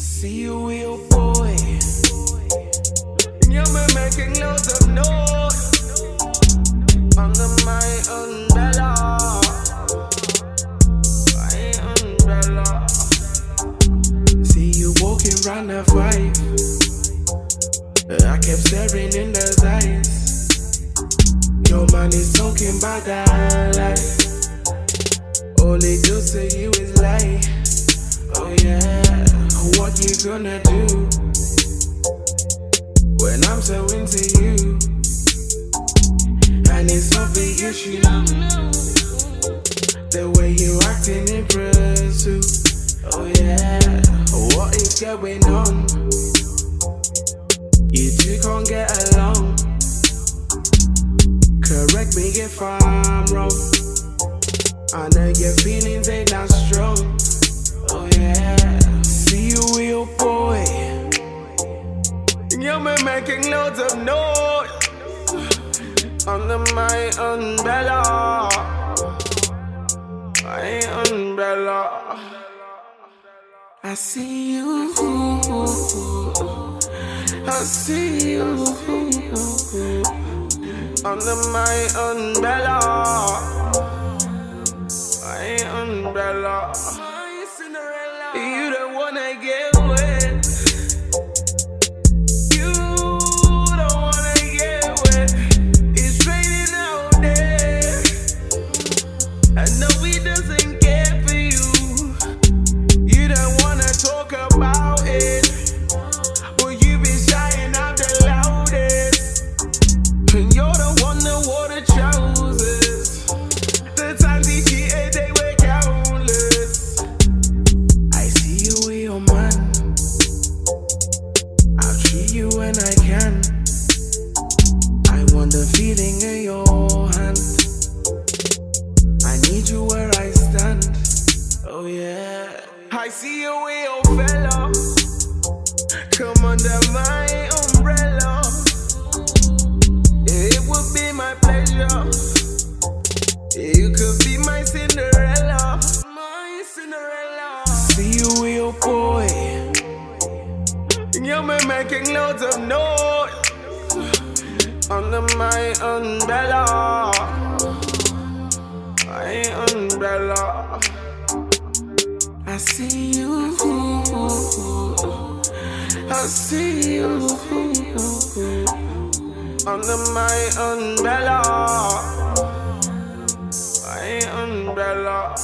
See you, real boy. You been making loads of noise under my umbrella. My umbrella. See you walking round the five. I kept staring in the eyes. Your mind is talking about that life. All they do to you is lie. You gonna do when I'm so into you? And it's the issue. The way you acting in pursuit. Oh yeah, what is going on? You two can't get along. Correct me if I'm wrong. I know your feelings ain't that strong. Making loads of noise under my umbrella. My umbrella. I see you. I see you under my umbrella. Need you where I stand. Oh yeah. I see you with your fella. Come under my umbrella. It would be my pleasure. You could be my Cinderella. My Cinderella. See you with your boy. You're making loads of noise under my umbrella. My umbrella. I see you. I see you under my umbrella. My umbrella.